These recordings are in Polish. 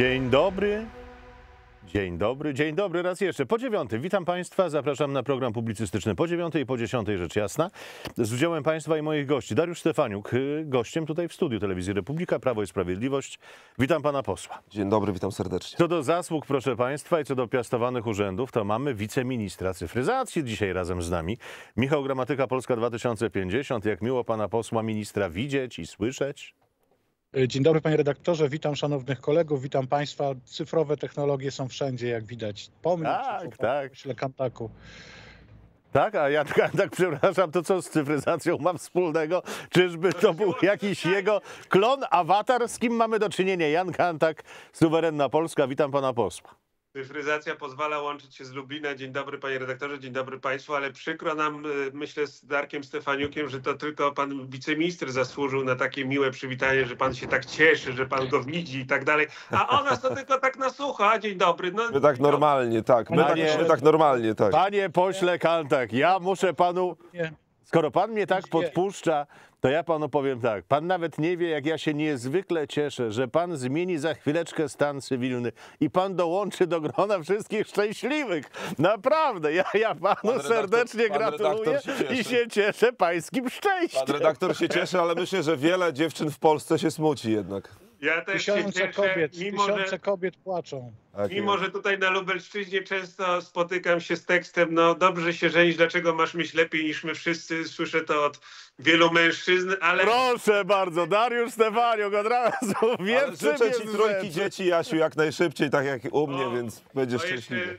Dzień dobry. Dzień dobry, dzień dobry raz jeszcze. Po dziewiąty, witam Państwa, zapraszam na program publicystyczny po dziewiątej i po dziesiątej, rzecz jasna, z udziałem Państwa i moich gości. Dariusz Stefaniuk, y, gościem tutaj w studiu Telewizji Republika, Prawo i Sprawiedliwość. Witam Pana posła. Dzień dobry, witam serdecznie. Co do zasług, proszę Państwa, i co do piastowanych urzędów, to mamy wiceministra cyfryzacji dzisiaj razem z nami. Michał Gramatyka, Polska 2050. Jak miło Pana posła ministra widzieć i słyszeć. Dzień dobry panie redaktorze, witam szanownych kolegów, witam państwa. Cyfrowe technologie są wszędzie, jak widać. Pomnik, Tak, tak. Myślę, Kantaku. Tak, a ja tak, tak przepraszam, to co z cyfryzacją ma wspólnego? Czyżby to był jakiś jego klon, awatar? Z kim mamy do czynienia? Jan Kantak, suwerenna Polska. Witam pana posła. Cyfryzacja pozwala łączyć się z Lublina. Dzień dobry panie redaktorze, dzień dobry państwu, ale przykro nam, y, myślę z Darkiem Stefaniukiem, że to tylko pan wiceminister zasłużył na takie miłe przywitanie, że pan się tak cieszy, że pan go widzi i tak dalej. A o nas to tylko tak na sucho, a dzień dobry. No, My tak normalnie, tak. My, tak, Panie- my tak normalnie, tak. Panie pośle Kantak, ja muszę panu, skoro pan mnie tak podpuszcza, to ja panu powiem tak. Pan nawet nie wie, jak ja się niezwykle cieszę, że pan zmieni za chwileczkę stan cywilny i pan dołączy do grona wszystkich szczęśliwych. Naprawdę, ja, ja panu redaktor- serdecznie gratuluję się i się cieszę pańskim szczęściem. Pan redaktor się cieszy, ale myślę, że wiele dziewczyn w Polsce się smuci jednak. Ja też się Tysiące cieszę, kobiet, mimo tysiące że, kobiet płaczą. Tak mimo jest. że tutaj na Lubelszczyźnie często spotykam się z tekstem, no dobrze się żenić, dlaczego masz myśl lepiej niż my wszyscy, słyszę to od wielu mężczyzn, ale... Proszę bardzo, Dariusz Stefaniuk od razu wiem, czym jest ci trójki dzieci, Jasiu, jak najszybciej, tak jak u mnie, O, więc będziesz szczęśliwy.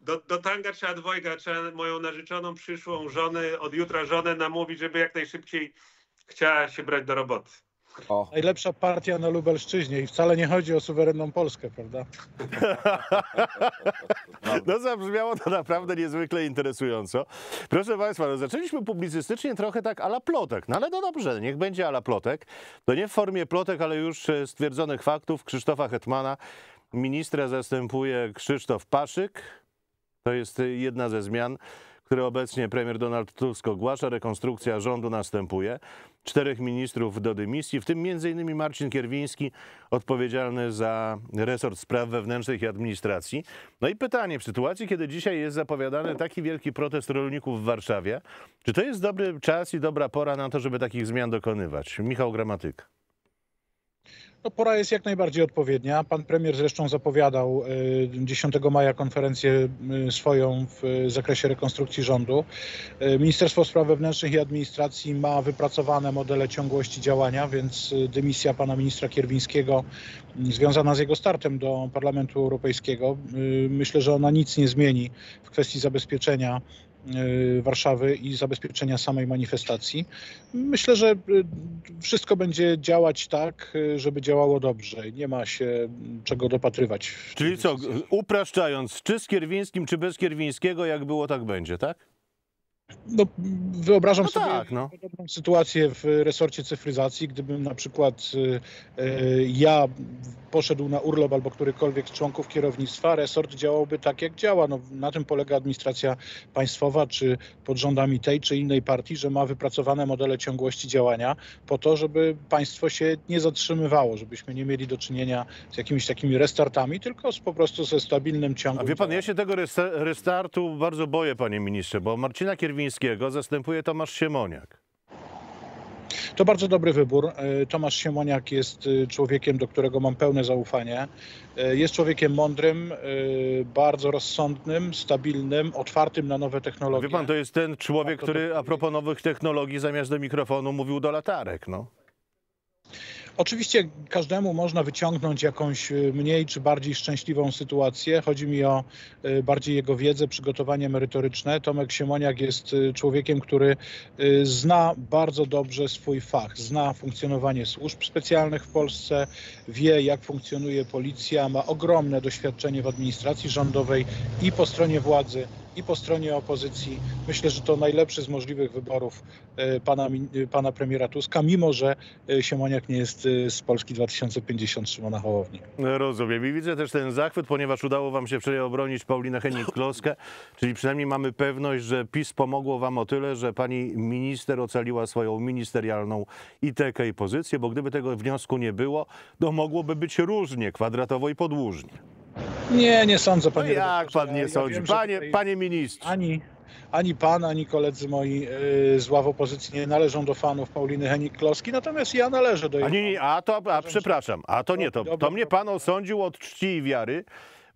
do, do tanga trzeba dwojga, trzeba moją narzeczoną, przyszłą żonę, od jutra żonę namówić, żeby jak najszybciej chciała się brać do roboty. O, Najlepsza partia na Lubelszczyźnie i wcale nie chodzi o suwerenną Polskę, prawda? No zabrzmiało to naprawdę niezwykle interesująco. Proszę Państwa, no zaczęliśmy publicystycznie trochę tak ala plotek, no ale no dobrze, niech będzie ala plotek. To nie w formie plotek, ale już e, stwierdzonych faktów. Krzysztofa Hetmana, ministra zastępuje Krzysztof Paszyk. To jest e, jedna ze zmian, które obecnie premier Donald Tusk ogłasza. Rekonstrukcja rządu następuje. Czterech ministrów do dymisji, w tym m.in. Marcin Kierwiński, odpowiedzialny za resort spraw wewnętrznych i administracji. No i pytanie, w sytuacji, kiedy dzisiaj jest zapowiadany taki wielki protest rolników w Warszawie, czy to jest dobry czas i dobra pora na to, żeby takich zmian dokonywać? Michał Gramatyk. No, pora jest jak najbardziej odpowiednia. Pan premier zresztą zapowiadał y, 10 maja konferencję y, swoją w y, zakresie rekonstrukcji rządu. Y, Ministerstwo Spraw Wewnętrznych i Administracji ma wypracowane modele ciągłości działania, więc y, dymisja pana ministra Kierwińskiego y, związana z jego startem do Parlamentu Europejskiego, y, myślę, że ona nic nie zmieni w kwestii zabezpieczenia y, Warszawy i zabezpieczenia samej manifestacji. Myślę, że y, wszystko będzie działać tak, y, żeby działało dobrze. Nie ma się czego dopatrywać. Czyli co, upraszczając, czy z Kierwińskim, czy bez Kierwińskiego, jak było, tak będzie, tak? No, wyobrażam No sobie tak, no. podobną sytuację w resorcie cyfryzacji, gdybym na przykład y, ja poszedł na urlop albo którykolwiek z członków kierownictwa, resort działałby tak, jak działa. No, na tym polega administracja państwowa, czy pod rządami tej czy innej partii, że ma wypracowane modele ciągłości działania po to, żeby państwo się nie zatrzymywało, żebyśmy nie mieli do czynienia z jakimiś takimi restartami, tylko z, po prostu ze stabilnym A ciągiem. wie pan, ja się tego resta- restartu bardzo boję, panie ministrze, bo Marcina Zastępuje Tomasz Siemoniak. To bardzo dobry wybór. E, Tomasz Siemoniak jest e, człowiekiem, do którego mam pełne zaufanie. E, Jest człowiekiem mądrym, bardzo rozsądnym, stabilnym, otwartym na nowe technologie. Wie pan, to jest ten człowiek, Warto który a propos nowych technologii zamiast do mikrofonu mówił do latarek, no. Oczywiście każdemu można wyciągnąć jakąś e, mniej czy bardziej szczęśliwą sytuację. Chodzi mi o e, bardziej jego wiedzę, przygotowanie merytoryczne. Tomek Siemoniak jest e, człowiekiem, który zna bardzo dobrze swój fach, zna funkcjonowanie służb specjalnych w Polsce, wie jak funkcjonuje policja, ma ogromne doświadczenie w administracji rządowej i po stronie władzy i po stronie opozycji. Myślę, że to najlepszy z możliwych wyborów e, pana, e, pana premiera Tuska, mimo że e, Siemoniak nie jest z Polski 2050 Szymona Hołowni. Rozumiem. I widzę też ten zachwyt, ponieważ udało wam się wczoraj obronić Paulinę Henning-Kloskę, czyli przynajmniej mamy pewność, że PiS pomogło wam o tyle, że pani minister ocaliła swoją ministerialną itekę i pozycję, bo gdyby tego wniosku nie było, to mogłoby być różnie, kwadratowo i podłużnie. Nie, nie sądzę, No panie jak redaktorze. pan nie ja sądzi? wiem, Panie, tutaj panie ministrze. Ani, ani pan, ani koledzy moi y, z ław opozycji nie należą do fanów Pauliny Henik-Kloski, natomiast ja należę do A jej nie, a to, a przepraszam, a to nie, to, to mnie pan osądził od czci i wiary,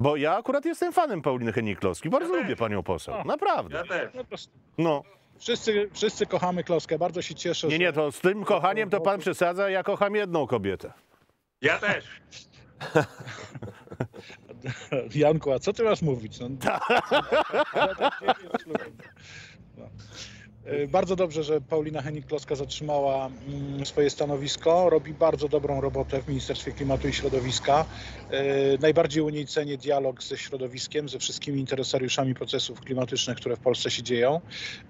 bo ja akurat jestem fanem Pauliny Henning-Kloski. Bardzo Ja też. lubię panią poseł, O. naprawdę. Ja też. No, Wszyscy, wszyscy kochamy Kloskę, bardzo się cieszę, nie, że... nie, to z tym kochaniem to pan przesadza, ja kocham jedną kobietę. Ja też. Janku, a co ty masz mówić? No, no. Y, Bardzo dobrze, że Paulina Henik-Kloska zatrzymała mm, swoje stanowisko. Robi bardzo dobrą robotę w Ministerstwie Klimatu i Środowiska. Y, Najbardziej u niej cenię dialog ze środowiskiem, ze wszystkimi interesariuszami procesów klimatycznych, które w Polsce się dzieją.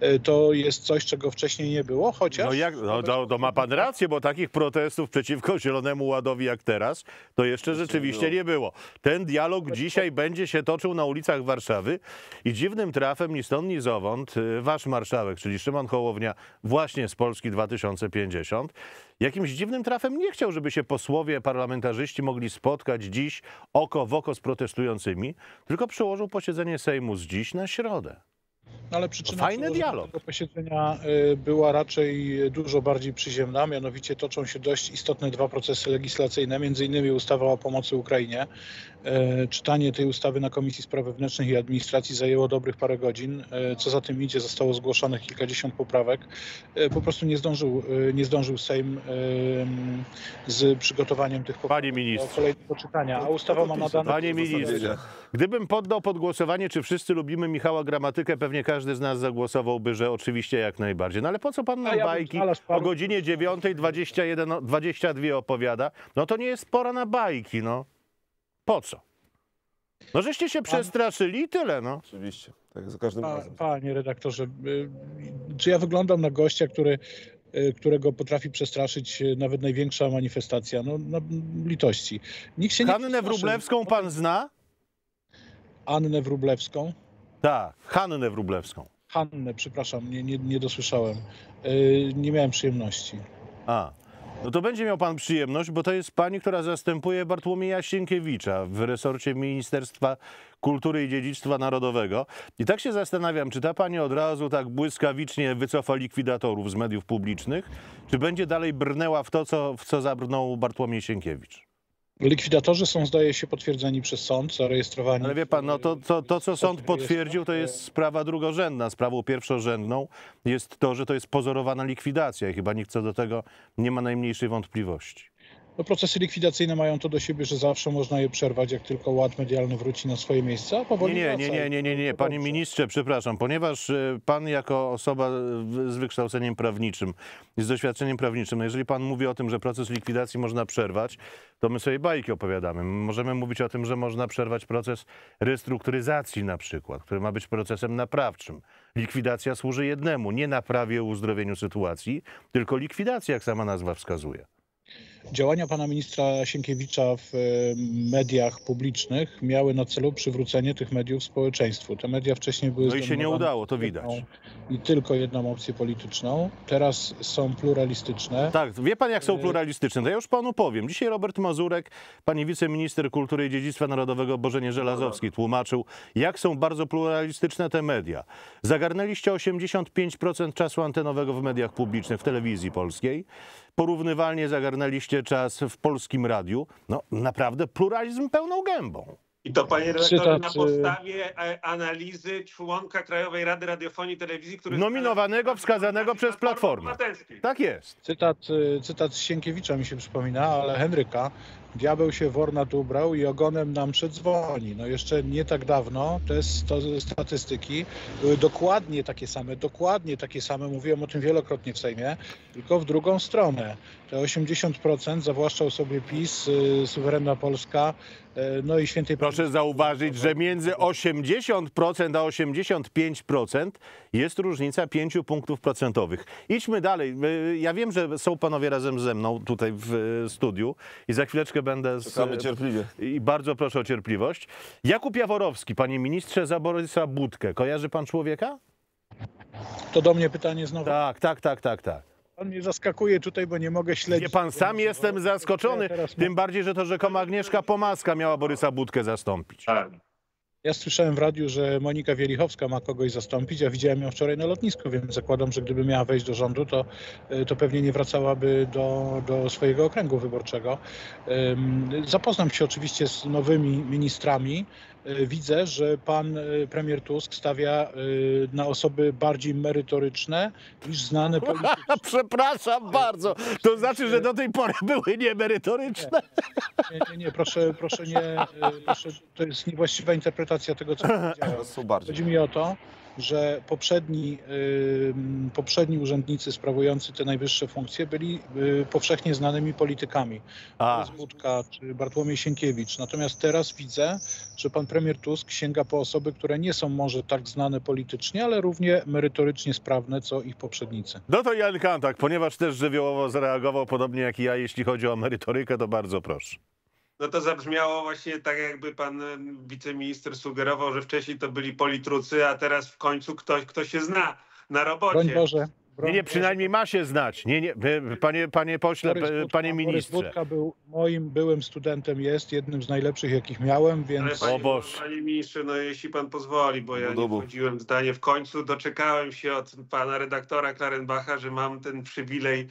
Y, To jest coś, czego wcześniej nie było, chociaż... No, jak, no to, to ma pan rację, bo takich protestów przeciwko Zielonemu Ładowi jak teraz, to jeszcze rzeczywiście nie było. Ten dialog dzisiaj będzie się toczył na ulicach Warszawy i dziwnym trafem ni stąd, ni zowąd wasz marszałek, czyli Szymon Hołownia, właśnie z Polski 2050, jakimś dziwnym trafem nie chciał, żeby się posłowie, parlamentarzyści mogli spotkać dziś oko w oko z protestującymi, tylko przełożył posiedzenie Sejmu z dziś na środę. Ale przyczyna Fajny dialog. tego posiedzenia y, była raczej dużo bardziej przyziemna, mianowicie toczą się dość istotne dwa procesy legislacyjne, między innymi ustawa o pomocy Ukrainie. Y, Czytanie tej ustawy na Komisji Spraw Wewnętrznych i Administracji zajęło dobrych parę godzin. Y, Co za tym idzie, zostało zgłoszonych kilkadziesiąt poprawek. Y, Po prostu nie zdążył, nie zdążył Sejm z przygotowaniem tych poprawek Panie do ministrze. kolejnego czytania, a ustawa ma nadane... Panie ministrze, gdybym poddał pod głosowanie, czy wszyscy lubimy Michała Gramatykę, pewnie każdy z nas zagłosowałby, że oczywiście jak najbardziej. No ale po co pan A nam ja bajki o godzinie 9.21, 22 opowiada? No to nie jest pora na bajki, no. Po co? No żeście się przestraszyli i tyle, no. Oczywiście, tak za każdym Pa, razem. panie redaktorze, y, czy ja wyglądam na gościa, który, y, którego potrafi przestraszyć y, nawet największa manifestacja? No, no litości. Nikt się nie Hannę przestraszy. Wróblewską pan zna? Annę Wróblewską. Tak, Hannę Wróblewską. Hannę, przepraszam, nie, nie, nie dosłyszałem. Nie miałem przyjemności. A, no to będzie miał pan przyjemność, bo to jest pani, która zastępuje Bartłomieja Sienkiewicza w resorcie Ministerstwa Kultury i Dziedzictwa Narodowego. I tak się zastanawiam, czy ta pani od razu tak błyskawicznie wycofa likwidatorów z mediów publicznych, czy będzie dalej brnęła w to, co, w co zabrnął Bartłomiej Sienkiewicz. Likwidatorzy są, zdaje się, potwierdzeni przez sąd, zarejestrowani. Ale wie pan, no to, to, to co sąd potwierdził, to jest sprawa drugorzędna. Sprawą pierwszorzędną jest to, że to jest pozorowana likwidacja i chyba nikt co do tego nie ma najmniejszej wątpliwości. No, procesy likwidacyjne mają to do siebie, że zawsze można je przerwać, jak tylko ład medialny wróci na swoje miejsce, a powoli Nie, nie, nie, nie, nie, nie, nie. Panie ministrze, przepraszam, ponieważ e, pan jako osoba z wykształceniem prawniczym z doświadczeniem prawniczym, no jeżeli pan mówi o tym, że proces likwidacji można przerwać, to my sobie bajki opowiadamy. Możemy mówić o tym, że można przerwać proces restrukturyzacji na przykład, który ma być procesem naprawczym. Likwidacja służy jednemu, nie naprawie uzdrowieniu sytuacji, tylko likwidacja, jak sama nazwa wskazuje. Działania pana ministra Sienkiewicza w e, mediach publicznych miały na celu przywrócenie tych mediów społeczeństwu. Te media wcześniej były No i się nie udało, to widać. I tylko jedną opcję polityczną. Teraz są pluralistyczne. Tak, wie pan jak są Y- pluralistyczne? To ja już panu powiem. Dzisiaj Robert Mazurek, pani wiceminister kultury i dziedzictwa narodowego Bożenie Żelazowski tłumaczył, jak są bardzo pluralistyczne te media. Zagarnęliście 85% czasu antenowego w mediach publicznych, w telewizji polskiej. Porównywalnie zagarnęliście czas w polskim radiu. No naprawdę pluralizm pełną gębą. I to panie redaktorze na podstawie e, analizy członka Krajowej Rady Radiofonii i Telewizji, który Nominowanego, wskazanego przez Platformę. Tak jest. Cytat, e, cytat z Sienkiewicza mi się przypomina, ale Henryka diabeł się w ornat ubrał i ogonem nam przedzwoni. No jeszcze nie tak dawno te sto- statystyki były dokładnie takie same, dokładnie takie same, mówiłem o tym wielokrotnie w Sejmie, tylko w drugą stronę. Te 80% zawłaszczał sobie PiS, y, suwerenna Polska, y, no i świętej Proszę zauważyć, że między 80% a 85% jest różnica 5 punktów procentowych. Idźmy dalej. Y, Ja wiem, że są panowie razem ze mną tutaj w studiu i za chwileczkę będę... Z, Czekamy cierpliwie. I bardzo proszę o cierpliwość. Jakub Jaworowski, panie ministrze, za Borysa Budkę. Kojarzy pan człowieka? To do mnie pytanie znowu. Tak, tak, tak, tak, tak. Pan mnie zaskakuje tutaj, bo nie mogę śledzić. Wie pan, sam jestem zaskoczony, tym bardziej, że to rzekoma Agnieszka Pomaska miała Borysa Budkę zastąpić. Tak. Ja słyszałem w radiu, że Monika Wielichowska ma kogoś zastąpić, a widziałem ją wczoraj na lotnisku, więc zakładam, że gdyby miała wejść do rządu, to, y, to pewnie nie wracałaby do, do swojego okręgu wyborczego. Zapoznam się oczywiście z nowymi ministrami. Y, Widzę, że pan y, premier Tusk stawia y, na osoby bardziej merytoryczne niż znane politycznie. Przepraszam bardzo. To znaczy, że do tej pory były niemerytoryczne. Nie, nie, nie, proszę, proszę nie, proszę, to jest niewłaściwa interpretacja tego, co powiedziałem. Chodzi mi o to, że poprzedni, poprzedni urzędnicy sprawujący te najwyższe funkcje byli y, powszechnie znanymi politykami. A, Budka czy Bartłomiej Sienkiewicz. Natomiast teraz widzę, że pan premier Tusk sięga po osoby, które nie są może tak znane politycznie, ale równie merytorycznie sprawne, co ich poprzednicy. no to Jan Kantak, ponieważ też żywiołowo zareagował podobnie jak i ja, jeśli chodzi o merytorykę, to bardzo proszę. No to zabrzmiało właśnie tak, jakby pan e, wiceminister sugerował, że wcześniej to byli politrucy, a teraz w końcu ktoś, kto się zna na Broń robocie. Boże. broń Nie, nie, przynajmniej ma się znać. Nie, nie, panie, panie pośle, Borys Budka- panie Borys ministrze. Budka był moim byłym studentem, jest jednym z najlepszych, jakich miałem, Ale więc panie, O Boże. panie ministrze, no jeśli pan pozwoli, bo ja nie Budu. wchodziłem w zdanie, w końcu doczekałem się od pana redaktora Klarenbacha, że mam ten przywilej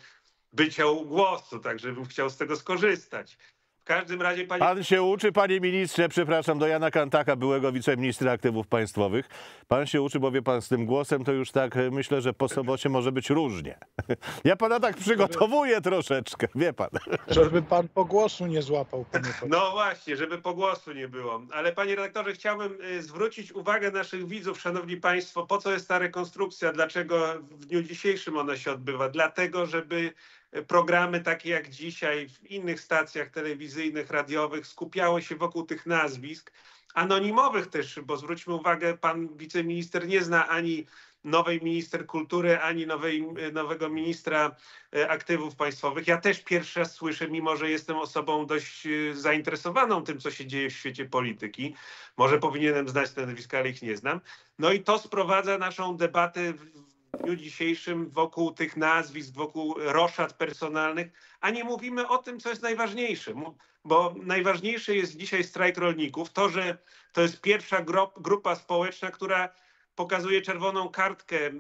bycia u głosu, tak żebym chciał z tego skorzystać. W każdym razie, panie Pan się uczy, panie ministrze, przepraszam, do Jana Kantaka, byłego wiceministra aktywów państwowych. Pan się uczy, bo wie pan, z tym głosem to już tak e, myślę, że po sobocie może być różnie. Ja pana tak przygotowuję troszeczkę, wie pan. żeby pan po głosu nie złapał, panie. No właśnie, żeby pogłosu nie było. Ale panie redaktorze, chciałbym y, zwrócić uwagę naszych widzów, szanowni państwo, po co jest ta rekonstrukcja, dlaczego w dniu dzisiejszym ona się odbywa. Dlatego, żeby programy takie jak dzisiaj w innych stacjach telewizyjnych, radiowych skupiały się wokół tych nazwisk, anonimowych też, bo zwróćmy uwagę, pan wiceminister nie zna ani nowej minister kultury, ani nowej, nowego ministra e, aktywów państwowych. Ja też pierwszy raz słyszę, mimo że jestem osobą dość e, zainteresowaną tym, co się dzieje w świecie polityki. Może powinienem znać te nazwiska, ale ich nie znam. No i to sprowadza naszą debatę w w dniu dzisiejszym wokół tych nazwisk, wokół roszad personalnych, a nie mówimy o tym, co jest najważniejsze. Bo najważniejsze jest dzisiaj strajk rolników. To, że to jest pierwsza grupa społeczna, która pokazuje czerwoną kartkę y,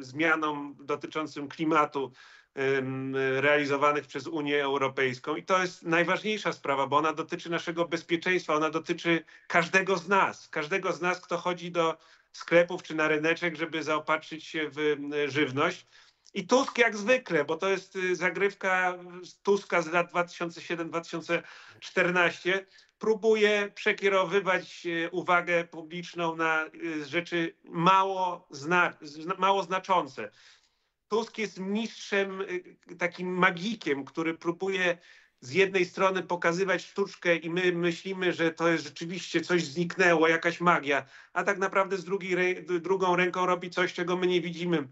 zmianom dotyczącym klimatu em, realizowanych przez Unię Europejską. I to jest najważniejsza sprawa, bo ona dotyczy naszego bezpieczeństwa, ona dotyczy każdego z nas, każdego z nas, kto chodzi do sklepów czy na ryneczek, żeby zaopatrzyć się w żywność. I Tusk jak zwykle, bo to jest y, zagrywka Tuska z lat 2007-2014, próbuje przekierowywać e, uwagę publiczną na e, rzeczy mało, zna, mało znaczące. Tusk jest mistrzem, takim magikiem, który próbuje z jednej strony pokazywać sztuczkę i my myślimy, że to jest rzeczywiście coś zniknęło, jakaś magia, a tak naprawdę z drugiej, drugą ręką robi coś, czego my nie widzimy.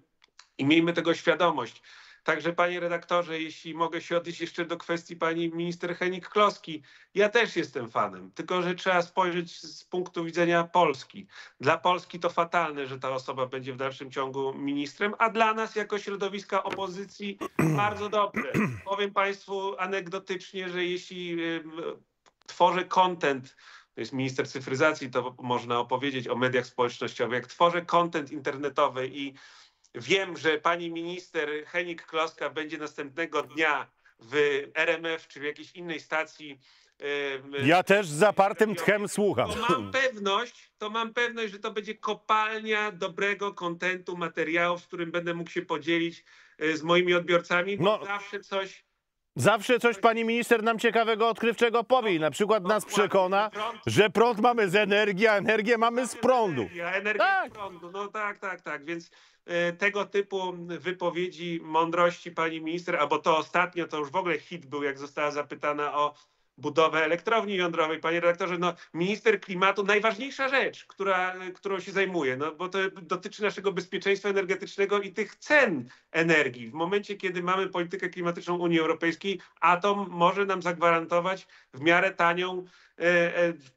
I miejmy tego świadomość. Także panie redaktorze, jeśli mogę się odnieść jeszcze do kwestii pani minister Henik-Kloski, ja też jestem fanem, tylko że trzeba spojrzeć z punktu widzenia Polski. Dla Polski to fatalne, że ta osoba będzie w dalszym ciągu ministrem, a dla nas jako środowiska opozycji bardzo dobre. Powiem państwu anegdotycznie, że jeśli tworzę content, to jest minister cyfryzacji, to można opowiedzieć o mediach społecznościowych, jak tworzę content internetowy i Wiem, że pani minister Henik-Kloska będzie następnego dnia w RMF czy w jakiejś innej stacji. Ja też z zapartym tchem słucham. To mam pewność, to mam pewność, że to będzie kopalnia dobrego kontentu, materiału, z którym będę mógł się podzielić e, z moimi odbiorcami, No. zawsze coś Zawsze coś pani minister nam ciekawego, odkrywczego powie i na przykład nas Dokładnie, przekona, że prąd mamy z energii, a energię mamy z prądu. Energia, energia Tak. z prądu. No tak, tak, tak. Więc tego typu wypowiedzi, mądrości pani minister, albo to ostatnio, to już w ogóle hit był, jak została zapytana o budowę elektrowni jądrowej. Panie redaktorze, no minister klimatu, najważniejsza rzecz, która, którą się zajmuje, no bo to dotyczy naszego bezpieczeństwa energetycznego i tych cen energii. W momencie, kiedy mamy politykę klimatyczną Unii Europejskiej, atom może nam zagwarantować w miarę tanią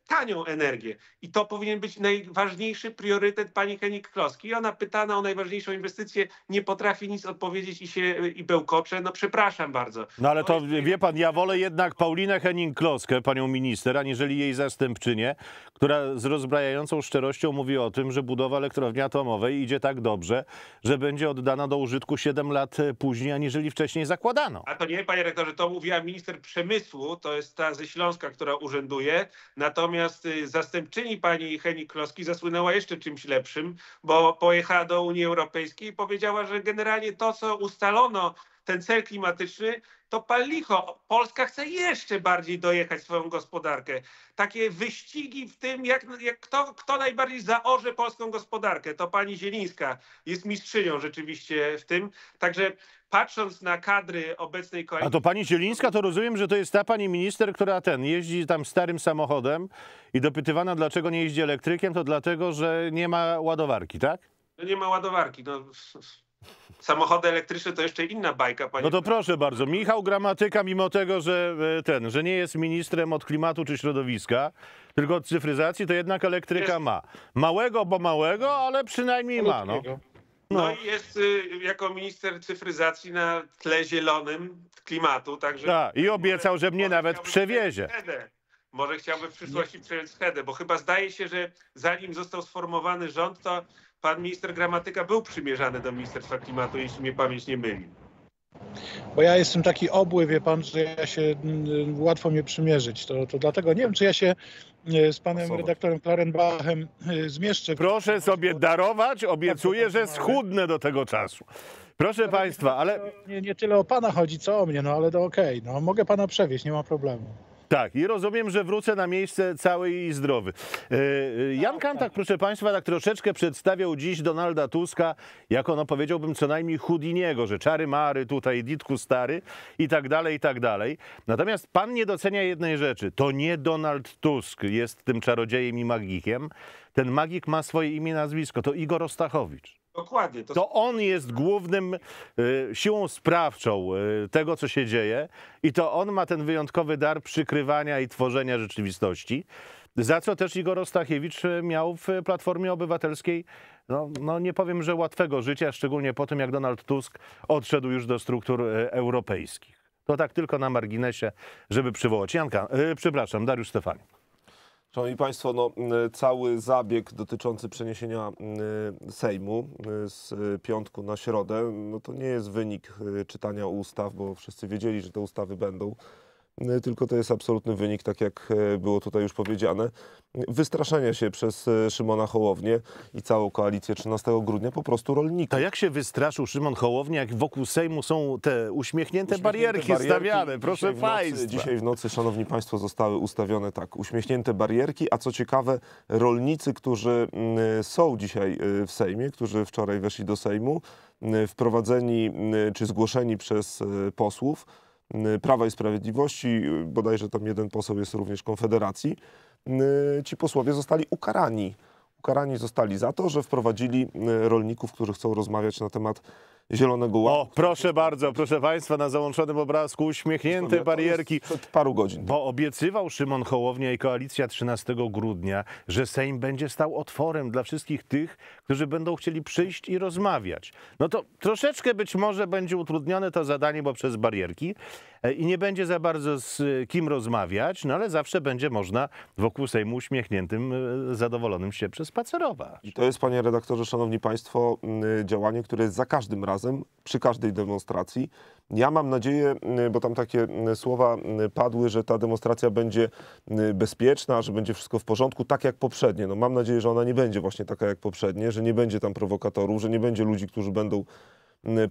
tanią energię. I to powinien być najważniejszy priorytet pani Henik Kloski. I ona pytana o najważniejszą inwestycję, nie potrafi nic odpowiedzieć i się i bełkocze. No przepraszam bardzo. No ale to jest- wie pan, ja wolę jednak Paulinę Henning-Kloskę, panią minister, aniżeli jej zastępczynię, która z rozbrajającą szczerością mówi o tym, że budowa elektrowni atomowej idzie tak dobrze, że będzie oddana do użytku 7 lat e, później, aniżeli wcześniej zakładano. A to nie, panie rektorze, to mówiła minister przemysłu, to jest ta ze Śląska, która urzęduje. Natomiast y, zastępczyni pani Henik Kloski zasłynęła jeszcze czymś lepszym, bo pojechała do Unii Europejskiej i powiedziała, że generalnie to, co ustalono, ten cel klimatyczny, to pal licho. Polska chce jeszcze bardziej dojechać swoją gospodarkę. Takie wyścigi w tym, jak, jak kto, kto najbardziej zaorze polską gospodarkę, to pani Zielińska jest mistrzynią rzeczywiście w tym. Także patrząc na kadry obecnej koalicji... A to pani Zielińska, to rozumiem, że to jest ta pani minister, która ten jeździ tam starym samochodem i dopytywana, dlaczego nie jeździ elektrykiem, to dlatego, że nie ma ładowarki, tak? No nie ma ładowarki. No, samochody elektryczne to jeszcze inna bajka, panie. No to proszę bardzo, Michał Gramatyka, mimo tego, że e, ten, że nie jest ministrem od klimatu czy środowiska, tylko od cyfryzacji, to jednak elektryka Jest. ma. Małego, bo małego, ale przynajmniej ma. No. No, No. i jest y, jako minister cyfryzacji na tle zielonym klimatu, także. Tak, i obiecał, że mnie Może nawet przewiezie. Może chciałby w przyszłości przejąć schedę, bo chyba zdaje się, że zanim został sformowany rząd, to pan minister Gramatyka był przymierzany do Ministerstwa Klimatu, jeśli mnie pamięć nie myli. Bo ja jestem taki obły, wie pan, że ja się mm, łatwo mnie przymierzyć. To, to dlatego nie wiem, czy ja się e, z panem Pasować. redaktorem Klarenbachem e, zmieszczę. Proszę sobie darować, obiecuję, że schudnę do tego czasu. Proszę państwa, ale Nie, nie tyle o pana chodzi, co o mnie, no ale to okej. No, mogę pana przewieźć, nie ma problemu. Tak, i rozumiem, że wrócę na miejsce cały i zdrowy. E, e, Jan Kantak, proszę państwa, tak troszeczkę przedstawiał dziś Donalda Tuska jako, no powiedziałbym, co najmniej Houdiniego, że czary mary tutaj, ditku stary i tak dalej, i tak dalej. Natomiast pan nie docenia jednej rzeczy. To nie Donald Tusk jest tym czarodziejem i magikiem. Ten magik ma swoje imię i nazwisko. To Igor Ostachowicz. Dokładnie. To, To on jest głównym y, siłą sprawczą y, tego, co się dzieje, i to on ma ten wyjątkowy dar przykrywania i tworzenia rzeczywistości. Za co też Igor Ostachiewicz y, miał w Platformie Obywatelskiej, no, no nie powiem, że łatwego życia, szczególnie po tym, jak Donald Tusk odszedł już do struktur europejskich. To tak tylko na marginesie, żeby przywołać. Janka, przepraszam, Dariusz Stefani. Szanowni Państwo, no, cały zabieg dotyczący przeniesienia Sejmu z piątku na środę, no to nie jest wynik y, czytania ustaw, bo wszyscy wiedzieli, że te ustawy będą, tylko to jest absolutny wynik, tak jak y, było tutaj już powiedziane, wystraszenia się przez y, Szymona Hołownię i całą koalicję 13 grudnia po prostu rolników. To jak się wystraszył Szymon Hołownia, jak wokół Sejmu są te uśmiechnięte, Uśmiechnięte barierki, stawiane, proszę dzisiaj w nocy, państwa. Dzisiaj w nocy, szanowni państwo, zostały ustawione tak, uśmiechnięte barierki, a co ciekawe, rolnicy, którzy mm, są dzisiaj y, w Sejmie, którzy wczoraj weszli do Sejmu, y, wprowadzeni y, czy zgłoszeni przez posłów Prawa i Sprawiedliwości, y, bodajże tam jeden poseł jest również Konfederacji, y, ci posłowie zostali ukarani. Ukarani zostali za to, że wprowadzili y, rolników, którzy chcą rozmawiać na temat Zielonego Ładu. O, proszę bardzo, proszę Państwa, na załączonym obrazku uśmiechnięte To barierki. Przed paru godzin. Bo obiecywał Szymon Hołownia i koalicja 13 grudnia, że Sejm będzie stał otworem dla wszystkich tych, którzy będą chcieli przyjść i rozmawiać. No to troszeczkę być może będzie utrudnione to zadanie, bo przez barierki e, i nie będzie za bardzo z e, kim rozmawiać, no ale zawsze będzie można wokół Sejmu uśmiechniętym, e, zadowolonym się przespacerować. I to jest, panie redaktorze, szanowni państwo, działanie, które za każdym razem, przy każdej demonstracji. Ja mam nadzieję, y, bo tam takie y, słowa y, padły, że ta demonstracja będzie bezpieczna, że będzie wszystko w porządku, tak jak poprzednie. No mam nadzieję, że ona nie będzie właśnie taka jak poprzednie, że nie będzie tam prowokatorów, że nie będzie ludzi, którzy będą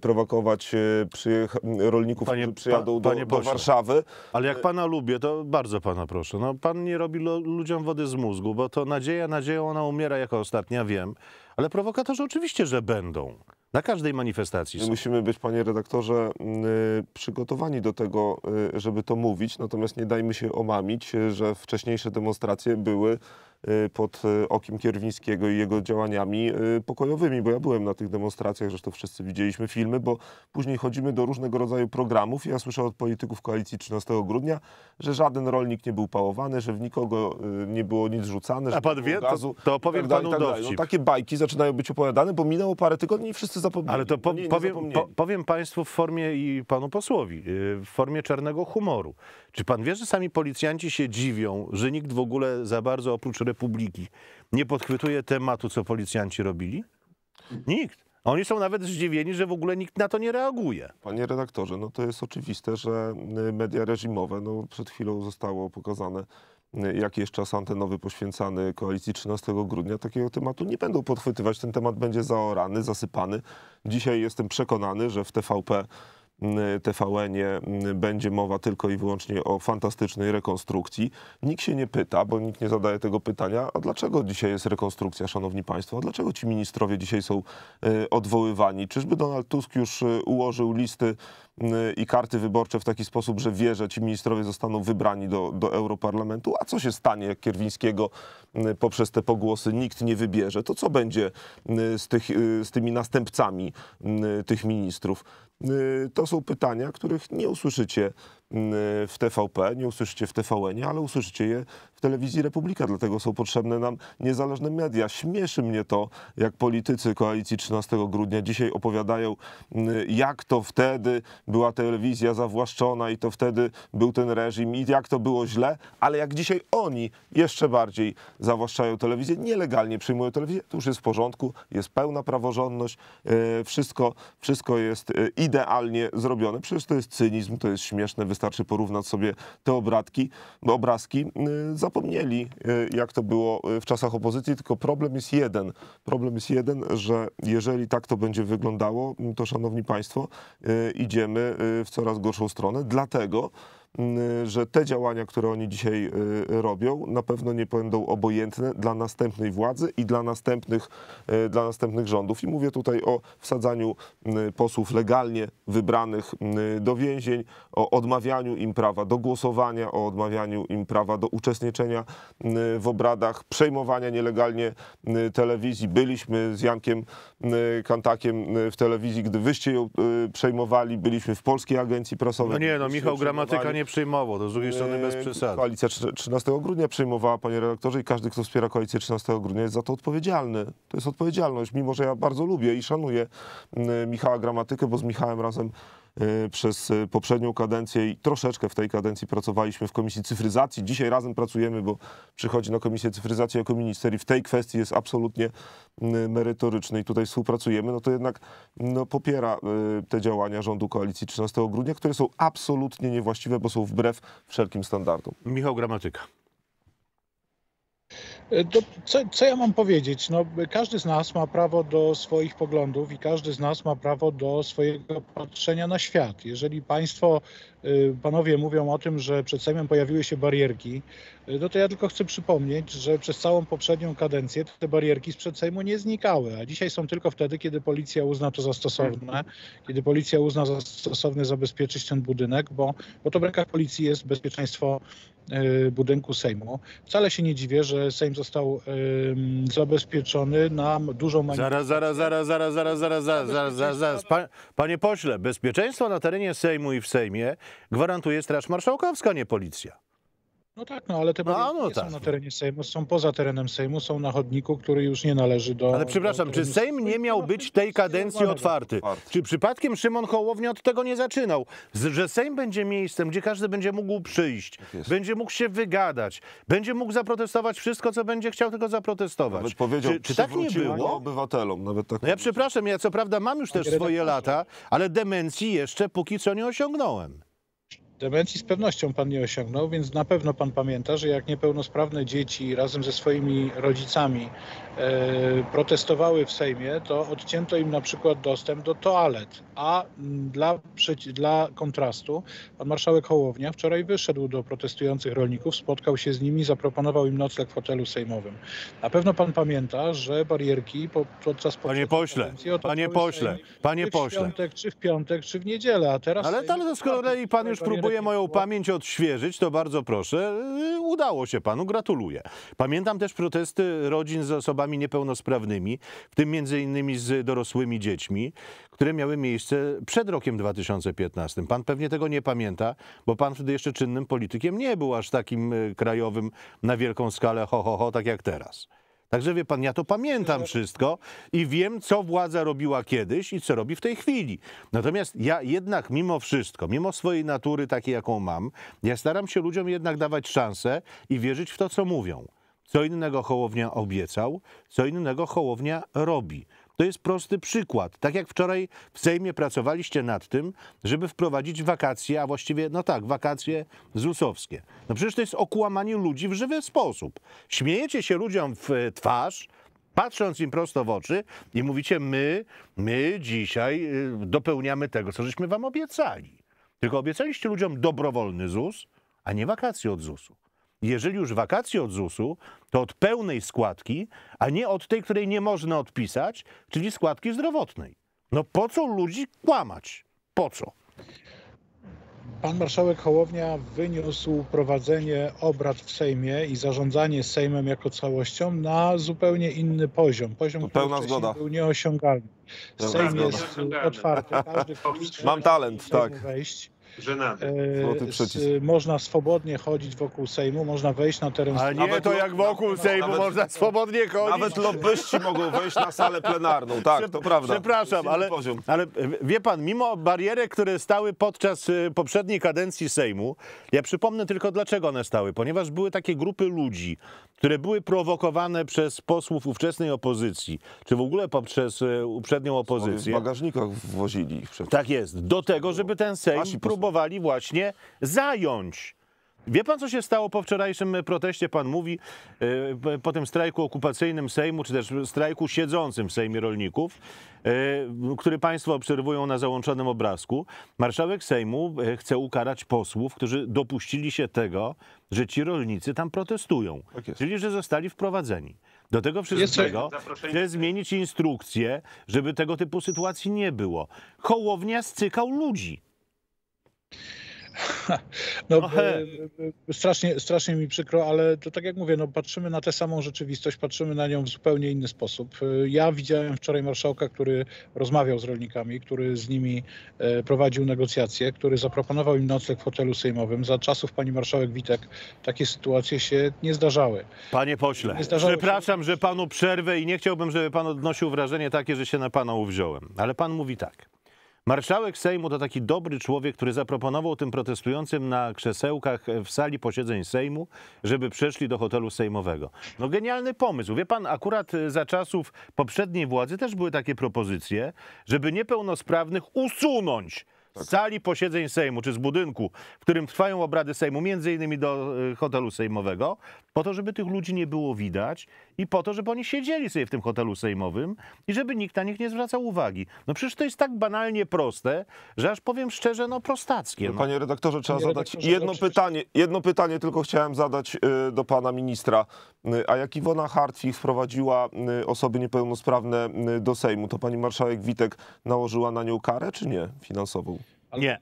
prowokować przyjecha- rolników, Panie- którzy przyjadą pa- do, do. Warszawy. Ale jak pana lubię, to bardzo pana proszę. No, pan nie robi lo- ludziom wody z mózgu, bo to nadzieja, nadzieją ona umiera jako ostatnia, wiem. Ale prowokatorzy oczywiście, że będą. Na każdej manifestacji My są. musimy być, panie redaktorze, m, y, przygotowani do tego, y, żeby to mówić, natomiast nie dajmy się omamić, y, że wcześniejsze demonstracje były pod y, okiem Kierwińskiego i jego działaniami y, pokojowymi, bo ja byłem na tych demonstracjach, zresztą wszyscy widzieliśmy filmy, bo później chodzimy do różnego rodzaju programów. Ja słyszę od polityków koalicji 13 grudnia, że żaden rolnik nie był pałowany, że w nikogo y, nie było nic rzucane, A pan wie? To- gazu to i opowiem tak panu tak dalej. dowcip. No, takie bajki zaczynają być opowiadane, bo minęło parę tygodni i wszyscy zapomnieli. Ale to po, No nie, nie powiem, po, powiem państwu w formie i panu posłowi, w formie czarnego humoru. Czy pan wie, że sami policjanci się dziwią, że nikt w ogóle za bardzo oprócz Republiki nie podchwytuje tematu, co policjanci robili? Nikt. Oni są nawet zdziwieni, że w ogóle nikt na to nie reaguje. Panie redaktorze, no to jest oczywiste, że y, media reżimowe, no przed chwilą zostało pokazane, y, jaki jest czas antenowy poświęcany koalicji 13 grudnia. Takiego tematu nie będą podchwytywać. Ten temat będzie zaorany, zasypany. Dzisiaj jestem przekonany, że w TVP TVN-ie y, będzie mowa tylko i wyłącznie o fantastycznej rekonstrukcji. Nikt się nie pyta, bo nikt nie zadaje tego pytania, a dlaczego dzisiaj jest rekonstrukcja, szanowni państwo? A dlaczego ci ministrowie dzisiaj są y, odwoływani? Czyżby Donald Tusk już y, ułożył listy y, i karty wyborcze w taki sposób, że wie, że ci ministrowie zostaną wybrani do, do Europarlamentu? A co się stanie, jak Kierwińskiego y, poprzez te pogłosy nikt nie wybierze? To co będzie y, z, tych, y, z tymi następcami y, tych ministrów? Y, To są pytania, których nie usłyszycie y, w TVP, nie usłyszycie w TVN-ie, ale usłyszycie je w telewizji Republika. Dlatego są potrzebne nam niezależne media. Śmieszy mnie to, jak politycy koalicji 13 grudnia dzisiaj opowiadają, y, jak to wtedy była telewizja zawłaszczona i to wtedy był ten reżim i jak to było źle, ale jak dzisiaj oni jeszcze bardziej zawłaszczają telewizję, nielegalnie przyjmują telewizję, to już jest w porządku, jest pełna praworządność, wszystko, wszystko jest y, idealnie zrobione. Przecież to jest cynizm, to jest śmieszne, wystarczy porównać sobie te obratki, obrazki. Y, Zapomnieli, y, jak to było y, w czasach opozycji, tylko problem jest jeden. Problem jest jeden, że jeżeli tak to będzie wyglądało, to szanowni państwo, idziemy w coraz gorszą stronę, dlatego że te działania, które oni dzisiaj y, robią, na pewno nie będą obojętne dla następnej władzy i dla następnych, y, dla następnych rządów. I mówię tutaj o wsadzaniu y, posłów legalnie wybranych y, do więzień, o odmawianiu im prawa do głosowania, o odmawianiu im prawa do uczestniczenia w obradach, przejmowania nielegalnie telewizji. Byliśmy z Jankiem Kantakiem w telewizji, gdy wyście ją y, przejmowali, byliśmy w Polskiej Agencji Prasowej. No nie, no Michał Gramatyka przejmowali. Nie przejmował, to z drugiej strony bez Eee, przesady. Koalicja trze- 13 grudnia przejmowała, panie redaktorze, i każdy, kto wspiera koalicję 13 grudnia jest za to odpowiedzialny. To jest odpowiedzialność, mimo że ja bardzo lubię i szanuję mm, Michała Gramatykę, bo z Michałem razem przez e, poprzednią kadencję i troszeczkę w tej kadencji pracowaliśmy w Komisji Cyfryzacji. Dzisiaj razem pracujemy, bo przychodzi na Komisję Cyfryzacji jako minister i w tej kwestii jest absolutnie mm, merytoryczny i tutaj współpracujemy, no to jednak no, popiera te działania rządu koalicji 13 grudnia, które są absolutnie niewłaściwe, bo są wbrew wszelkim standardom. Michał Gramatyka. E, To co, co ja mam powiedzieć? No, każdy z nas ma prawo do swoich poglądów i każdy z nas ma prawo do swojego patrzenia na świat. Jeżeli Państwo, y, panowie mówią o tym, że przed Sejmem pojawiły się barierki, y, no to ja tylko chcę przypomnieć, że przez całą poprzednią kadencję te barierki sprzed Sejmu nie znikały, a dzisiaj są tylko wtedy, kiedy policja uzna to za stosowne, kiedy policja uzna za stosowne zabezpieczyć ten budynek, bo, bo to w rękach policji jest bezpieczeństwo budynku Sejmu. Wcale się nie dziwię, że Sejm został zabezpieczony na dużą manifestację. zaraz, zaraz, zaraz, zaraz, zaraz, zaraz, zaraz, zaraz, zaraz. Pa, panie pośle, bezpieczeństwo na terenie Sejmu i w Sejmie gwarantuje Straż Marszałkowska, nie policja. No tak, no ale te No, no nie tak. są na terenie Sejmu, są poza terenem Sejmu, są na chodniku, który już nie należy do... Ale przepraszam, do czy Sejm nie miał być tej kadencji otwarty? Czy przypadkiem Szymon Hołownia od tego nie zaczynał? Że Sejm będzie miejscem, gdzie każdy będzie mógł przyjść, jest. będzie mógł się wygadać, będzie mógł zaprotestować wszystko, co będzie chciał tylko zaprotestować. Nawet powiedział, czy, czy tak nie było? obywatelom. Nawet tak No ja przepraszam, ja co prawda mam już też swoje lata, ale demencji jeszcze póki co nie osiągnąłem. Demencji z pewnością pan nie osiągnął, więc na pewno pan pamięta, że jak niepełnosprawne dzieci razem ze swoimi rodzicami e, protestowały w Sejmie, to odcięto im na przykład dostęp do toalet. A mm, dla, dla kontrastu pan marszałek Hołownia wczoraj wyszedł do protestujących rolników, spotkał się z nimi, zaproponował im nocleg w hotelu sejmowym. Na pewno pan pamięta, że barierki po, podczas Panie pośle, panie pośle, panie pośle. piątek, czy w piątek, czy w niedzielę, a teraz... Ale, ale to z kolei pan już próbuje nie moją pamięć odświeżyć, to bardzo proszę. Yy, Udało się panu, gratuluję. Pamiętam też protesty rodzin z osobami niepełnosprawnymi, w tym między innymi z dorosłymi dziećmi, które miały miejsce przed rokiem 2015. Pan pewnie tego nie pamięta, bo pan wtedy jeszcze czynnym politykiem nie był aż takim y, krajowym na wielką skalę ho, ho, ho, tak jak teraz. Także wie pan, ja to pamiętam wszystko i wiem, co władza robiła kiedyś i co robi w tej chwili. Natomiast ja jednak mimo wszystko, mimo swojej natury takiej, jaką mam, ja staram się ludziom jednak dawać szansę i wierzyć w to, co mówią. Co innego Hołownia obiecał, co innego Hołownia robi. To jest prosty przykład. Tak jak wczoraj w Sejmie pracowaliście nad tym, żeby wprowadzić wakacje, a właściwie, no tak, wakacje ZUS-owskie. No przecież to jest okłamanie ludzi w żywy sposób. Śmiejecie się ludziom w e, twarz, patrząc im prosto w oczy i mówicie, my, my dzisiaj y, dopełniamy tego, co żeśmy wam obiecali. Tylko obiecaliście ludziom dobrowolny ZUS, a nie wakacje od ZUS-u. Jeżeli już wakacje od ZUS-u, to od pełnej składki, a nie od tej, której nie można odpisać, czyli składki zdrowotnej. No po co ludzi kłamać? Po co? Pan marszałek Hołownia wyniósł prowadzenie obrad w Sejmie i zarządzanie Sejmem jako całością na zupełnie inny poziom. Poziom, To który pełna wcześniej zgoda. był nieosiągalny. Pełna Sejm zgoda. jest otwarty, każdy Mam talent, tak. wejść. Żenady. E, Złoty przycisk. Można swobodnie chodzić wokół Sejmu, można wejść na teren A nie Nawet to lo- jak wokół Sejmu nawet- można swobodnie chodzić. Nawet lobbyści mogą wejść na salę plenarną, tak, to prawda. Przepraszam, To jest inny ale, poziom. ale wie pan, mimo barierek, które stały podczas y, poprzedniej kadencji Sejmu, ja przypomnę tylko dlaczego one stały. Ponieważ były takie grupy ludzi, które były prowokowane przez posłów ówczesnej opozycji, czy w ogóle poprzez y, uprzednią W opozycję. bagażnikach wwozili ich przecież. Tak jest. Do tego, żeby ten Sejm próbowali właśnie zająć. Wie pan, co się stało po wczorajszym proteście? Pan mówi e, po tym strajku okupacyjnym Sejmu, czy też strajku siedzącym w Sejmie Rolników, e, który państwo obserwują na załączonym obrazku. Marszałek Sejmu e, chce ukarać posłów, którzy dopuścili się tego, że ci rolnicy tam protestują. Tak. Czyli, że zostali wprowadzeni. Do tego wszystkiego chce zmienić instrukcję, żeby tego typu sytuacji nie było. Hołownia stykał ludzi. No, Trochę. e, e, strasznie, strasznie mi przykro, ale to tak jak mówię, no, patrzymy na tę samą rzeczywistość, patrzymy na nią w zupełnie inny sposób. E, Ja widziałem wczoraj marszałka, który rozmawiał z rolnikami, który z nimi prowadził negocjacje, który zaproponował im nocleg w hotelu sejmowym. Za czasów pani marszałek Witek takie sytuacje się nie zdarzały. Panie pośle, zdarzało się- przepraszam, że panu przerwę i nie chciałbym, żeby pan odnosił wrażenie takie, że się na pana uwziąłem. Ale pan mówi tak. Marszałek Sejmu to taki dobry człowiek, który zaproponował tym protestującym na krzesełkach w sali posiedzeń Sejmu, żeby przeszli do hotelu sejmowego. No genialny pomysł. Wie pan, akurat y, za czasów poprzedniej władzy też były takie propozycje, żeby niepełnosprawnych usunąć z sali posiedzeń Sejmu, czy z budynku, w którym trwają obrady Sejmu, między innymi do y, hotelu sejmowego, po to, żeby tych ludzi nie było widać i po to, żeby oni siedzieli sobie w tym hotelu sejmowym i żeby nikt na nich nie zwracał uwagi. No przecież to jest tak banalnie proste, że aż powiem szczerze, no prostackie. No. Panie redaktorze, trzeba Panie zadać redaktorze, jedno pytanie. Jedno pytanie tylko chciałem zadać y, do pana ministra. Y, A jak Iwona Hartwig wprowadziła y, osoby niepełnosprawne do Sejmu, to pani marszałek Witek nałożyła na nią karę, czy nie finansową? Nie. e,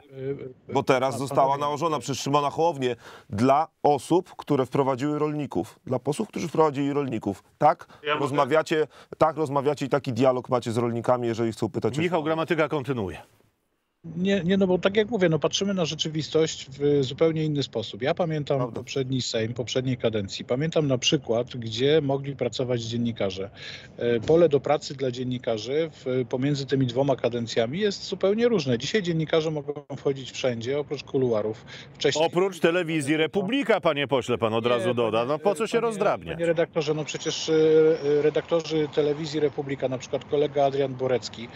e, Bo teraz została nałożona przez Szymona Hołownię dla osób, które wprowadziły rolników. Dla posłów, którzy wprowadzili rolników. Tak? Ja rozmawiacie, tak rozmawiacie i taki dialog macie z rolnikami, jeżeli chcą pytać o Michał Gramatyka kontynuuje. Nie, nie, no bo tak jak mówię, no patrzymy na rzeczywistość w zupełnie inny sposób. Ja pamiętam Prawda. poprzedni Sejm, poprzedniej kadencji. Pamiętam na przykład, gdzie mogli pracować dziennikarze. E, Pole do pracy dla dziennikarzy w, pomiędzy tymi dwoma kadencjami jest zupełnie różne. Dzisiaj dziennikarze mogą wchodzić wszędzie, oprócz kuluarów. Wcześniej... Oprócz telewizji Republika, panie pośle, pan od Nie, razu doda. No po co się panie- rozdrabniać? Panie redaktorze, no przecież e, e, redaktorzy telewizji Republika, na przykład kolega Adrian Borecki,